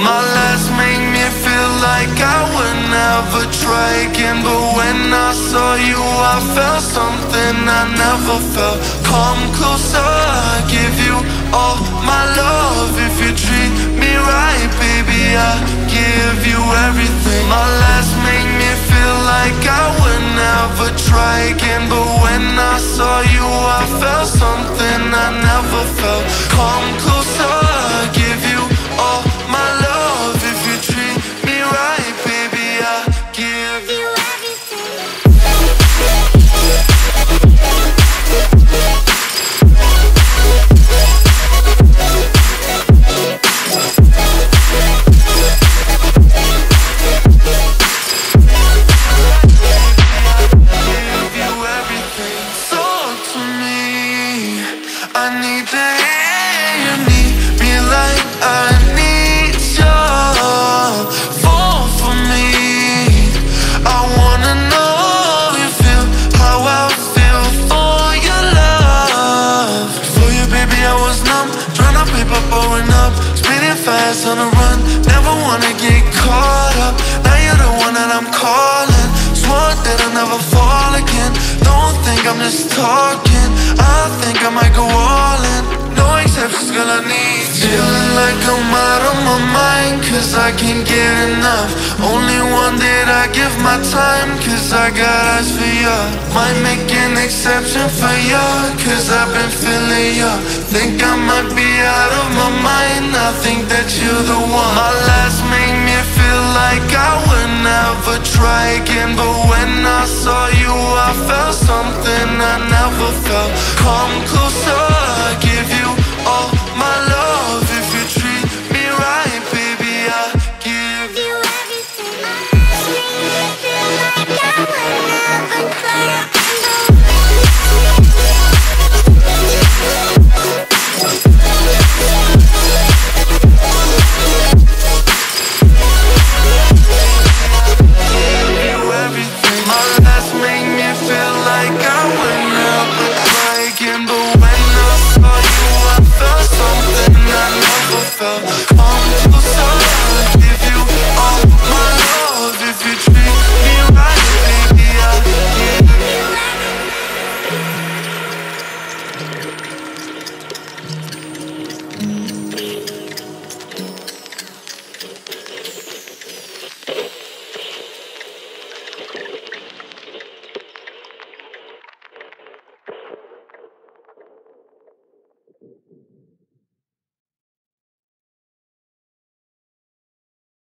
My last made me feel like I would never try again. But when I saw you I felt something I never felt. Come closer, I give you all my love. If you treat me right, baby, I give you everything. My last made me feel like I would never try again. But when I saw you I felt something I never felt. Come closer, was numb. Trying to paper blowing up. Speeding fast on the run. Never wanna get caught up. Now you're the one that I'm calling. Swore that I'll never fall again. Don't think I'm just talking. Like I'm out of my mind, cause I can't get enough. Only one that I give my time, cause I got eyes for ya. Might make an exception for ya, cause I've been feeling ya. Think I might be out of my mind, I think that you're the one. My last made me feel like I would never try again, but when I saw you, I felt something I never felt. Come closer, I give you